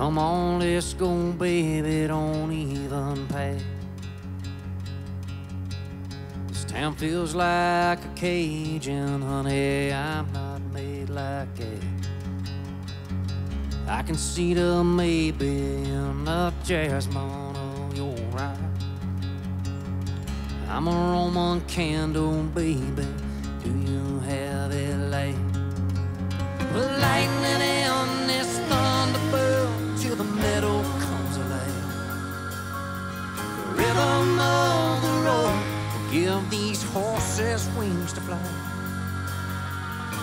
Come on, let's go, baby, don't even pay. This town feels like a cage, and honey, I'm not made like that. I can see the maybe in the jasmine of your eye. I'm a Roman candle, baby. Do you have it light? Give these horses wings to fly.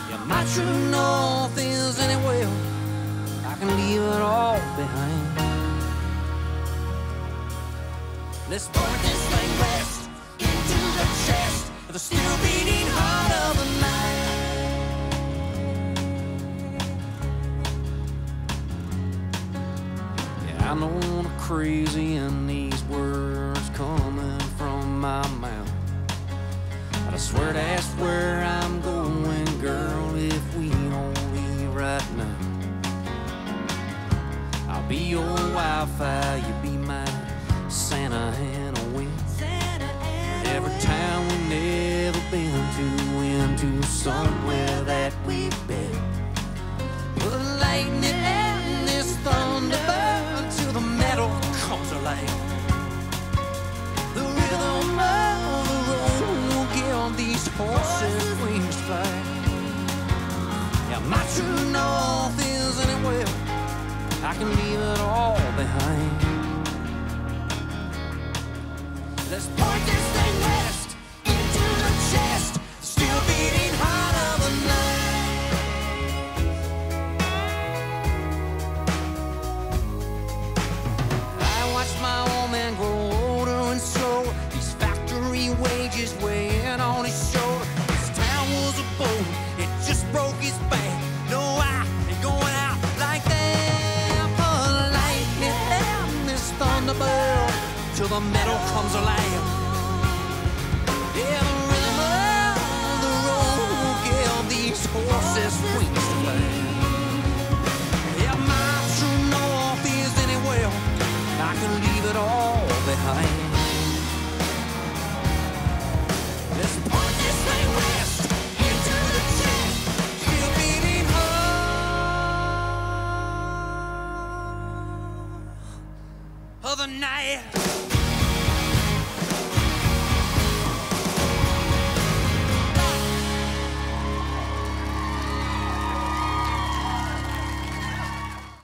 Yeah, my true north is anywhere. I can leave it all behind. Let's point this thing west into the chest of the still beating heart of the night. Yeah, I know I'm crazy in these words Wi-Fi, you be my Santa and a wind. Every town we've never been to, into somewhere that we've been. Put lightning in this thunderbird till the metal comes alive. The rhythm of the road will give these horses wings to fly. Yeah, my true north is. I can leave it all behind. Let's point this thing west into the chest, still beating heart of the night. I watched my old man grow older and slower. These factory wages weighing on his shoulder. This town was a boat, it just broke his back. This thunderbird till the metal comes alive. Yeah, of the night.